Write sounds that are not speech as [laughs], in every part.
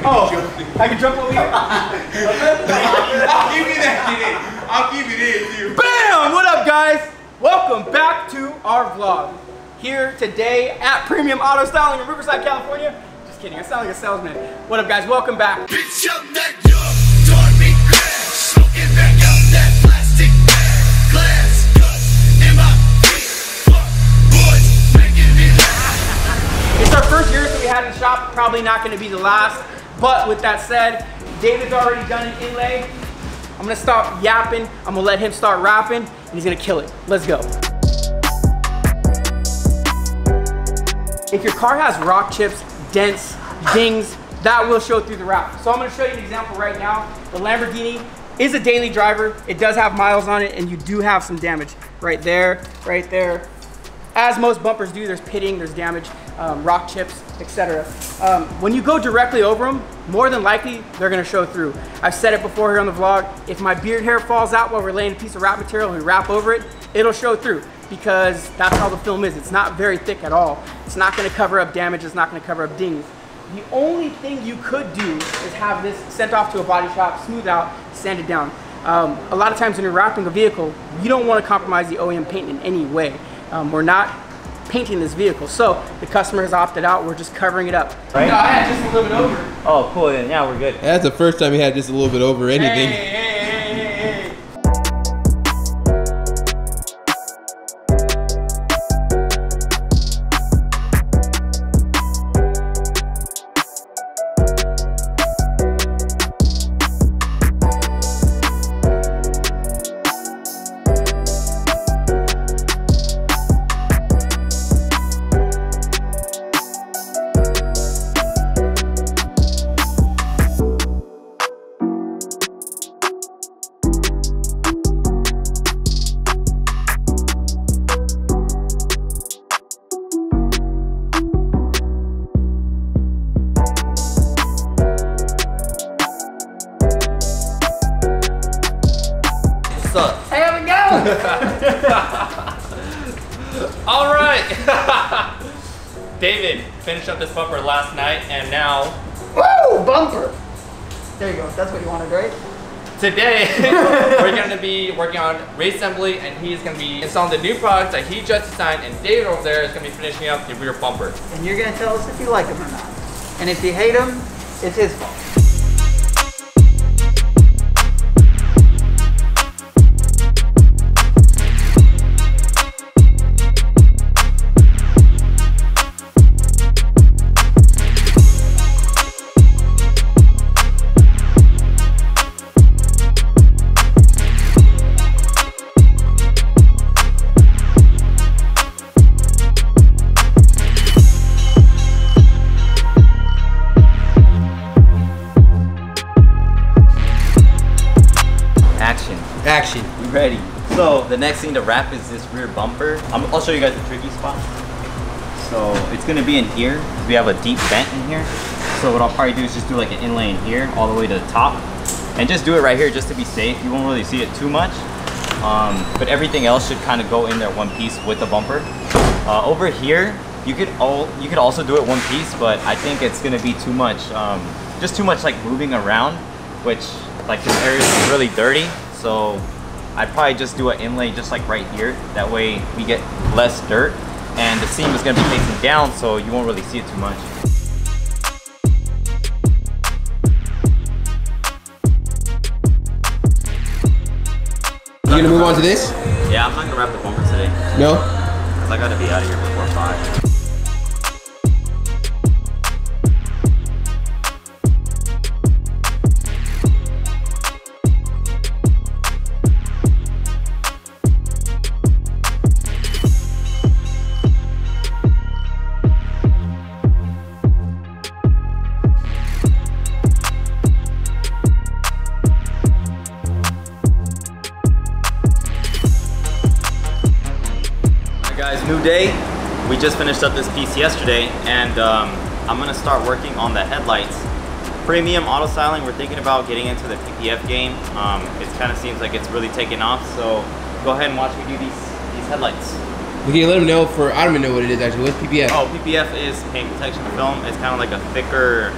here. Oh, I can jump over here. I'll give you that shit. I'll give you this, dude. Bam! What up, guys? Welcome back to our vlog. Here today at Premium Auto Styling in Riverside, California. Just kidding, I sound like a salesman. What up, guys? Welcome back. Bitch, I'm that young, Darby Crash. Smoking back out that plastic bag. Glass cut in my feet. Fuck, boys, making me laugh. It's our first year that we had in shop, probably not gonna be the last. But with that said, David's already done an inlay. I'm gonna stop yapping, I'm gonna let him start rapping, and he's gonna kill it. Let's go. If your car has rock chips, dents, dings, that will show through the wrap. So I'm gonna show you an example right now. The Lamborghini is a daily driver. It does have miles on it and you do have some damage right there, right there. As most bumpers do, there's pitting, there's damage, um, rock chips, etc. Um, when you go directly over them, more than likely, they're gonna show through. I've said it before here on the vlog, if my beard hair falls out while we're laying a piece of wrap material and we wrap over it, it'll show through because that's how the film is. It's not very thick at all. It's not gonna cover up damage, it's not gonna cover up dings. The only thing you could do is have this sent off to a body shop, smooth out, sand it down. Um, a lot of times when you're wrapping a vehicle, you don't want to compromise the OEM paint in any way. Um, we're not painting this vehicle, so the customer has opted out. We're just covering it up. Right. No, I had just a little bit over. Oh, cool. Then yeah, we're good. That's the first time he had just a little bit over Hey, anything. hey, hey, Hey, how's it going? All right. [laughs] David finished up this bumper last night, and now Woo! Bumper! There you go. That's what you wanted, right? today [laughs] we're going to be working on reassembly, and he's going to be installing the new products that he just designed, and David over there is going to be finishing up the rear bumper. and you're gonna tell us if you like them or not. And if you hate them, it's his fault. The next thing to wrap is this rear bumper. I'm, I'll show you guys the tricky spot. So it's gonna be in here. We have a deep vent in here. So what I'll probably do is just do like an inlay in here all the way to the top. And just do it right here just to be safe. You won't really see it too much. Um, but everything else should kind of go in there one piece with the bumper. Uh, over here, you could all you could also do it one piece, but I think it's gonna be too much, um, just too much like moving around, which like this area is really dirty. So I'd probably just do an inlay just like right here. That way we get less dirt, and the seam is gonna be facing down, so you won't really see it too much. You gonna move on to this? Yeah, I'm not gonna wrap the bumper today, No? cause I gotta be out of here before five. Just finished up this piece yesterday and um, I'm gonna start working on the headlights. Premium auto styling, we're thinking about getting into the PPF game. Um, it kind of seems like it's really taking off, so go ahead and watch me do these, these headlights. We can let them know for, I don't even know what it is actually. What's PPF? Oh, PPF is paint protection film. It's kind of like a thicker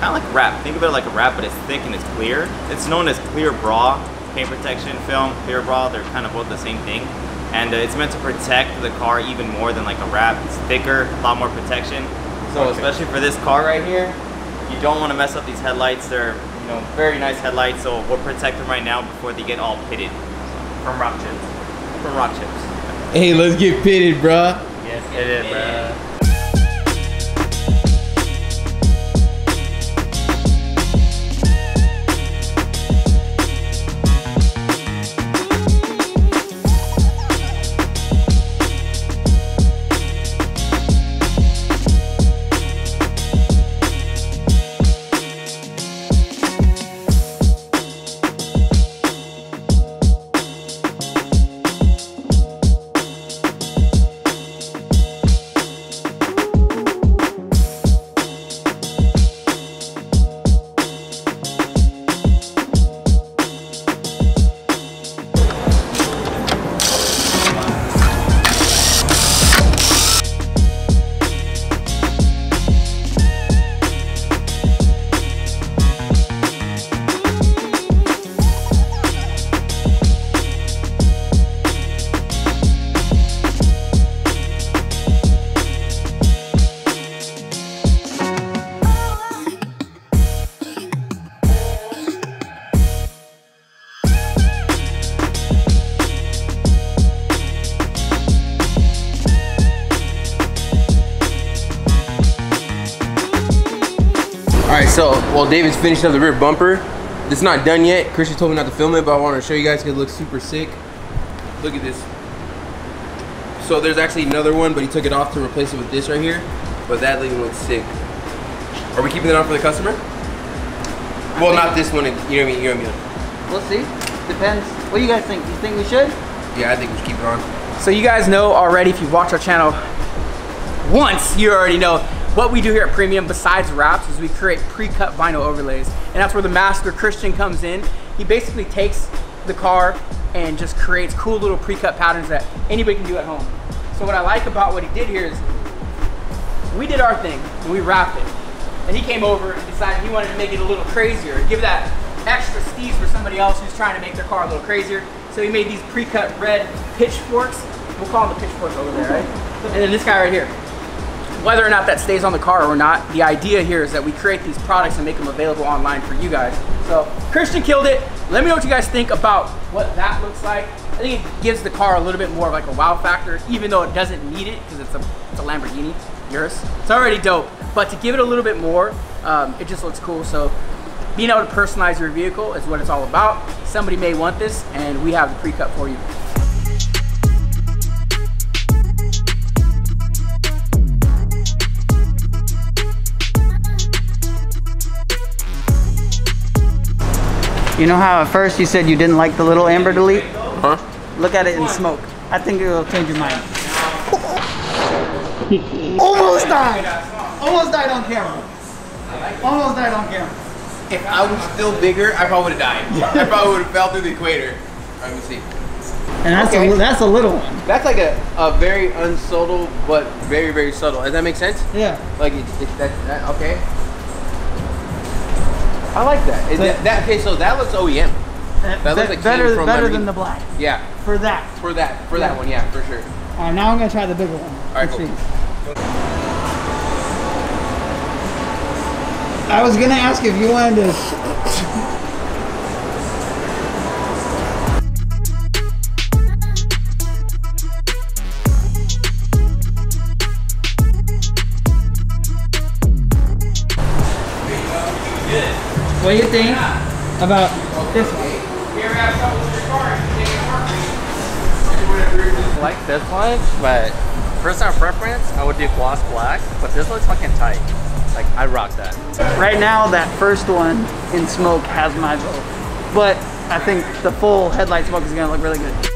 kind of like wrap. Think of it like a wrap, but it's thick and it's clear. It's known as clear bra, paint protection film, clear bra. They're kind of both the same thing. And uh, it's meant to protect the car even more than like a wrap. It's thicker, a lot more protection. So especially for this car right here, you don't want to mess up these headlights. They're you know very nice headlights, so we'll protect them right now before they get all pitted from rock chips. From rock chips. Hey, let's get pitted, bruh. Yes, it is, bruh. All right, so while David's finishing up the rear bumper, it's not done yet. Christian told me not to film it, but I want to show you guys because it looks super sick. Look at this. So there's actually another one, but he took it off to replace it with this right here. But that thing looks sick. Are we keeping it on for the customer? Well, not this one. You know what I mean? You know what I mean? We'll see. Depends. What do you guys think? You think we should? Yeah, I think we should keep it on. So you guys know already, if you've watched our channel once, you already know what we do here at Premium besides wraps is we create pre-cut vinyl overlays. And that's where the master Christian comes in. He basically takes the car and just creates cool little pre-cut patterns that anybody can do at home. So what I like about what he did here is we did our thing and we wrapped it. And he came over and decided he wanted to make it a little crazier, give that extra steez for somebody else who's trying to make their car a little crazier. So he made these pre-cut red pitchforks. We'll call them the pitchforks over there, right? And then this guy right here. Whether or not that stays on the car or not, the idea here is that we create these products and make them available online for you guys. So Christian killed it. Let me know what you guys think about what that looks like. I think it gives the car a little bit more of like a wow factor, even though it doesn't need it because it's a, it's a Lamborghini, Urus. It's already dope, but to give it a little bit more, um, it just looks cool. So being able to personalize your vehicle is what it's all about. Somebody may want this and we have the pre-cut for you. You know how at first you said you didn't like the little amber delete? Huh? Look at it in smoke. I think it will change your mind. [laughs] Almost died. Almost died on camera. Almost died on camera. If I was still bigger, I probably would have died. I probably would have fell through the equator. All right, let me see. And that's Okay. a that's a little one. That's like a, a very unsubtle, but very, very subtle. Does that make sense? Yeah. Like, it, it, that, that, okay. I like that. So- that, that. Okay, so that looks OEM. Uh, that looks like better better than the black. Yeah, For that. for that, for Yeah. that one, yeah, for sure. All right, now I'm gonna try the bigger one. right, Let's cool. see. I was gonna ask if you wanted to. What do you think about this one? I like this one, but personal preference, I would do gloss black, but this looks fucking tight. Like, I rock that. Right now, that first one in smoke has my vote, but I think the full headlight smoke is gonna look really good.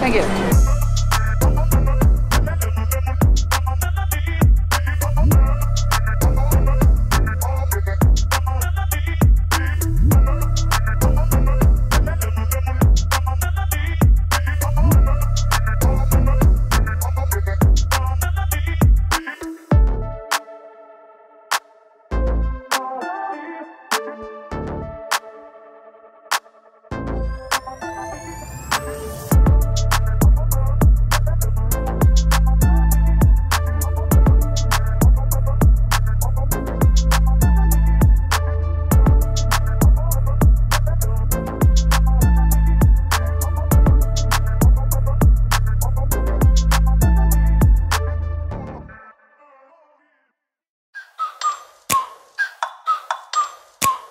Thank you.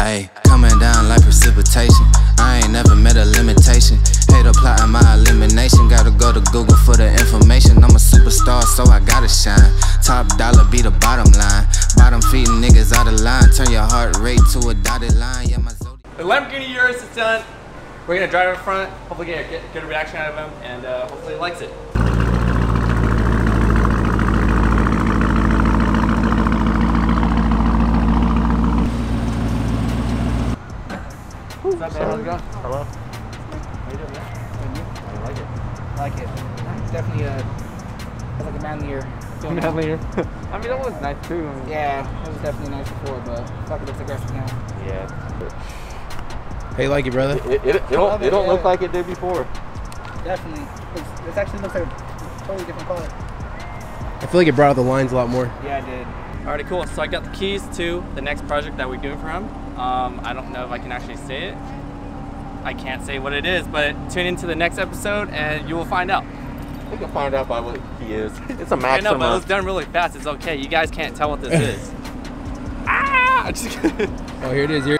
Ayy, coming down like precipitation. I ain't never met a limitation. Hate plotting my elimination. Gotta go to Google for the information. I'm a superstar, so I gotta shine. Top dollar be the bottom line. Bottom feeding niggas out of line. Turn your heart rate to a dotted line. Yeah, my. The Lamborghini Urus is done. We're gonna drive in front, hopefully get a a reaction out of him, and uh, hopefully he likes it. How's it going? Hello. How you doing, man? I like it. I like it. It's definitely a, it's like a manlier. now. Manlier. I mean, that was nice too. Yeah, it was definitely nice before, but fuck it looks aggressive now. Yeah. You like it, brother? It, it, it don't, it don't look like it did before. Definitely. It's, actually looks like a totally different color. I feel like it brought out the lines a lot more. Yeah, I did. Alrighty, cool. So I got the keys to the next project that we're doing for him. Um, I don't know if I can actually say it. I can't say what it is, but tune into the next episode and you will find out. We can find out by what he is. It's a maximum. [laughs] I know, Maxima. but it was done really fast. It's okay. You guys can't tell what this [laughs] is. ah! Just. [laughs] Oh, here it is. Here.